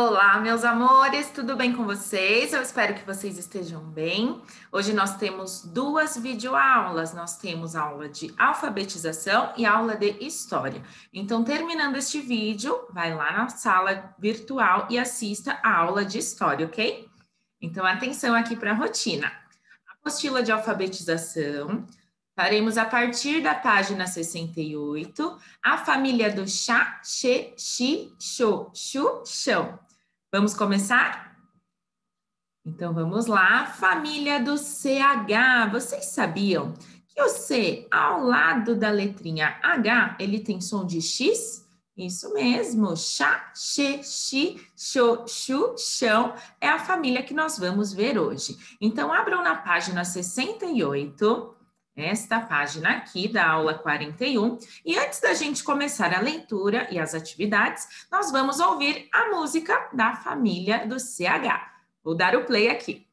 Olá, meus amores, tudo bem com vocês? Eu espero que vocês estejam bem. Hoje nós temos duas videoaulas. Nós temos aula de alfabetização e aula de história. Então, terminando este vídeo, vai lá na sala virtual e assista a aula de história, ok? Então, atenção aqui para a rotina. Apostila de alfabetização. Faremos a partir da página 68, a família do chá, che, chi, cho, chu, chão. Vamos começar? Então vamos lá. Família do CH. Vocês sabiam que o C, ao lado da letrinha H, ele tem som de X? Isso mesmo. Chá, che, chi, cho, chu, chão é a família que nós vamos ver hoje. Então abram na página 68 esta página aqui da aula 41. E antes da gente começar a leitura e as atividades, nós vamos ouvir a música da família do CH. Vou dar o play aqui.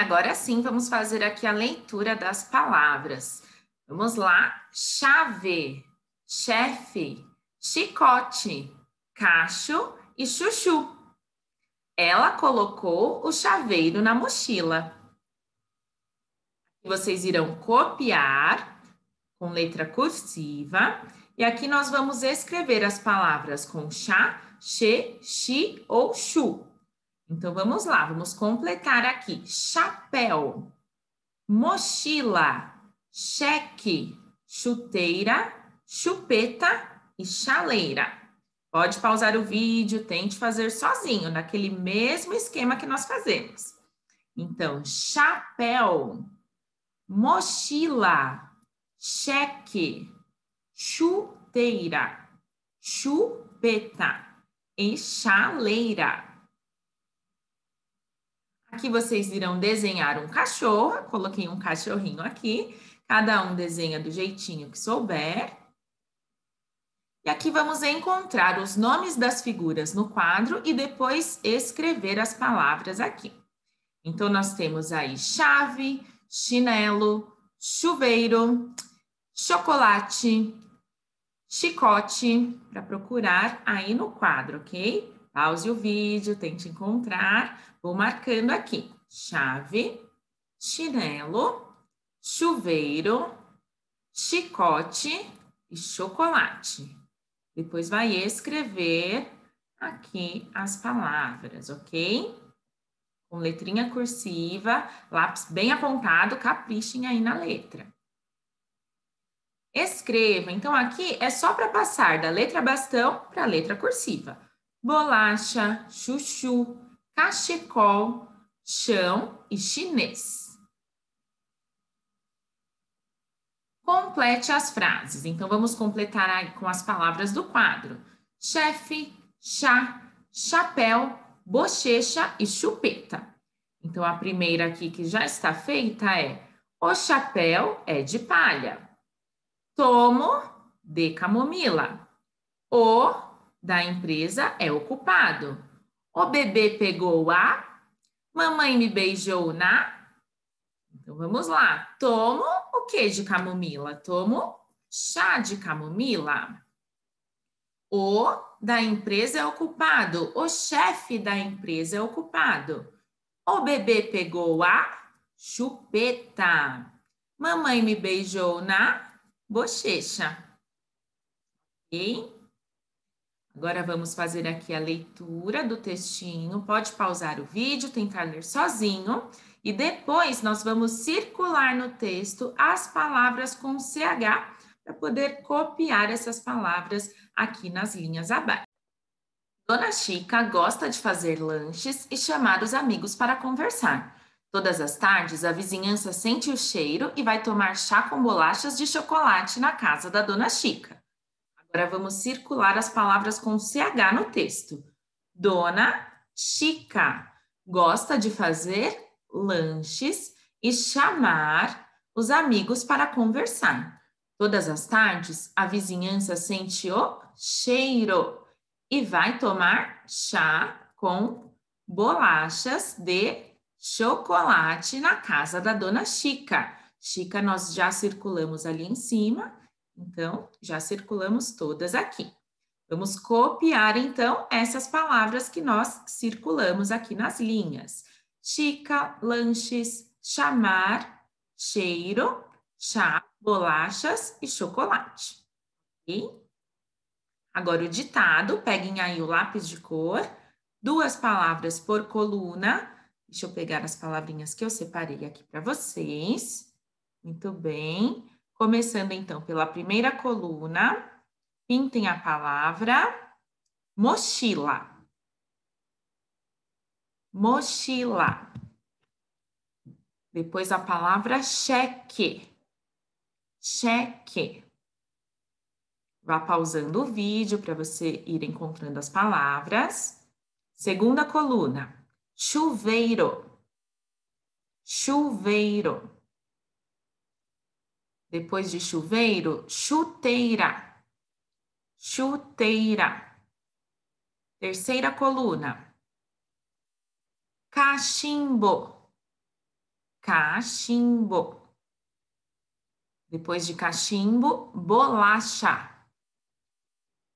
Agora sim vamos fazer aqui a leitura das palavras. Vamos lá. Chave, chefe, chicote, cacho e chuchu. Ela colocou o chaveiro na mochila. Vocês irão copiar com letra cursiva. E aqui nós vamos escrever as palavras com chá, che, chi ou chu. Então vamos lá, vamos completar aqui. Chapéu, mochila, cheque, chuteira, chupeta e chaleira. Pode pausar o vídeo, tente fazer sozinho, naquele mesmo esquema que nós fazemos. Então, chapéu, mochila, cheque, chuteira, chupeta e chaleira. Aqui vocês irão desenhar um cachorro, coloquei um cachorrinho aqui, cada um desenha do jeitinho que souber. E aqui vamos encontrar os nomes das figuras no quadro e depois escrever as palavras aqui. Então, nós temos aí chave, chinelo, chuveiro, chocolate, chicote, para procurar aí no quadro, ok? Pause o vídeo, tente encontrar. Vou marcando aqui: chave, chinelo, chuveiro, chicote e chocolate. Depois vai escrever aqui as palavras, ok? Com letrinha cursiva, lápis bem apontado, caprichem aí na letra. Escreva. Então, aqui é só para passar da letra bastão para a letra cursiva. Bolacha, chuchu, cachecol, chão e chinês. Complete as frases. Então, vamos completar aí com as palavras do quadro. Chefe, chá, chapéu, bochecha e chupeta. Então, a primeira aqui que já está feita é o chapéu é de palha. Tomo de camomila. O da empresa é ocupado. O bebê pegou a, mamãe me beijou na. Então vamos lá. Tomo o que de camomila? Tomo chá de camomila. O da empresa é ocupado. O chefe da empresa é ocupado. O bebê pegou a chupeta. Mamãe me beijou na bochecha. Ok? Agora vamos fazer aqui a leitura do textinho. Pode pausar o vídeo, tentar ler sozinho. E depois nós vamos circular no texto as palavras com CH para poder copiar essas palavras aqui nas linhas abaixo. Dona Chica gosta de fazer lanches e chamar os amigos para conversar. Todas as tardes, a vizinhança sente o cheiro e vai tomar chá com bolachas de chocolate na casa da Dona Chica. Agora vamos circular as palavras com CH no texto. Dona Chica gosta de fazer lanches e chamar os amigos para conversar. Todas as tardes, a vizinhança sente o cheiro e vai tomar chá com bolachas de chocolate na casa da dona Chica. Chica, nós já circulamos ali em cima então, já circulamos todas aqui. Vamos copiar, então, essas palavras que nós circulamos aqui nas linhas. Chica, lanches, chamar, cheiro, chá, bolachas e chocolate. Ok? Agora, o ditado, peguem aí o lápis de cor, duas palavras por coluna. Deixa eu pegar as palavrinhas que eu separei aqui para vocês. Muito bem. Começando então pela primeira coluna, pintem a palavra mochila. Mochila. Depois a palavra cheque. Cheque. Vá pausando o vídeo para você ir encontrando as palavras. Segunda coluna, chuveiro. Chuveiro. Depois de chuveiro, chuteira. Chuteira. Terceira coluna. Cachimbo. cachimbo. Depois de cachimbo, bolacha.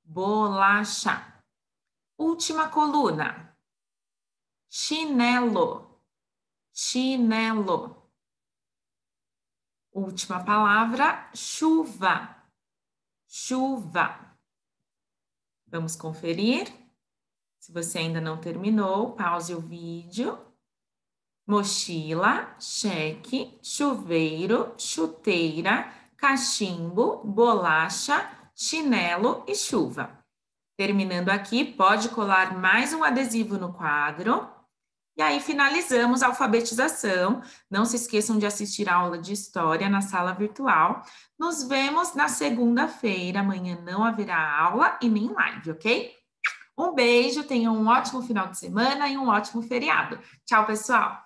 Bolacha. Última coluna. Chinelo. Chinelo. Última palavra, chuva. Chuva. Vamos conferir? Se você ainda não terminou, pause o vídeo. Mochila, cheque, chuveiro, chuteira, cachimbo, bolacha, chinelo e chuva. Terminando aqui, pode colar mais um adesivo no quadro. E aí finalizamos a alfabetização. Não se esqueçam de assistir a aula de história na sala virtual. Nos vemos na segunda-feira. Amanhã não haverá aula e nem live, ok? Um beijo, tenham um ótimo final de semana e um ótimo feriado. Tchau, pessoal!